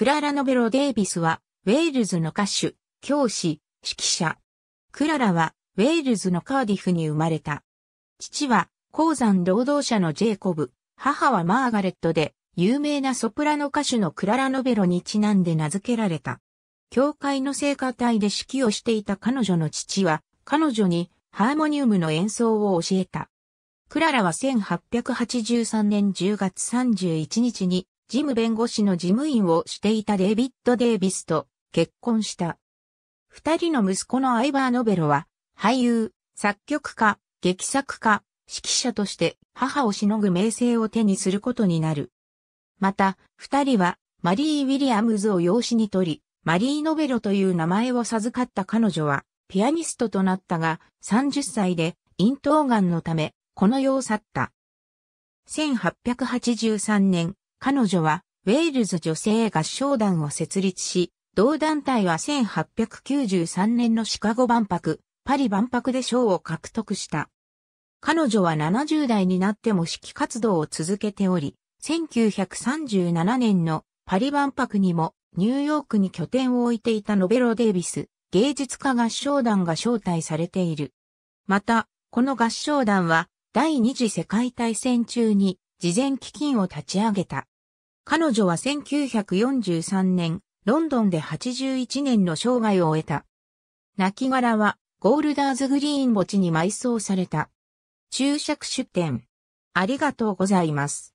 クララ・ノベロ・デイビスは、ウェールズの歌手、教師、指揮者。クララは、ウェールズのカーディフに生まれた。父は、鉱山労働者のジェイコブ、母はマーガレットで、有名なソプラノ歌手のクララ・ノベロにちなんで名付けられた。教会の聖歌隊で指揮をしていた彼女の父は、彼女にハーモニウムの演奏を教えた。クララは1883年10月31日にジム弁護士の事務員をしていたデイビッド・デイビスと結婚した。二人の息子のアイバー・ノベロは俳優、作曲家、劇作家、指揮者として母をしのぐ名声を手にすることになる。また、二人はマリー・ウィリアムズを養子に取り、マリー・ノベロという名前を授かった彼女はピアニストとなったが、30歳で咽頭癌のため、この世を去った。1883年、彼女は、ウェールズ女性合唱団を設立し、同団体は1893年のシカゴ万博、パリ万博で賞を獲得した。彼女は70代になっても指揮活動を続けており、1937年のパリ万博にもニューヨークに拠点を置いていたノベロ・デイビス、芸術家合唱団が招待されている。また、この合唱団は第二次世界大戦中に事前基金を立ち上げた。彼女は1943年、ロンドンで81年の生涯を終えた。亡骸はゴールダーズグリーン墓地に埋葬された。注釈出典。ありがとうございます。